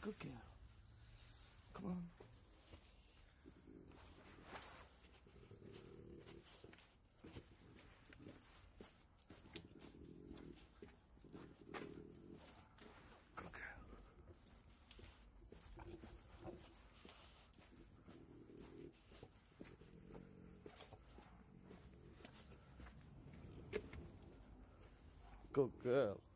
Good girl. Come on. Good girl. Good girl.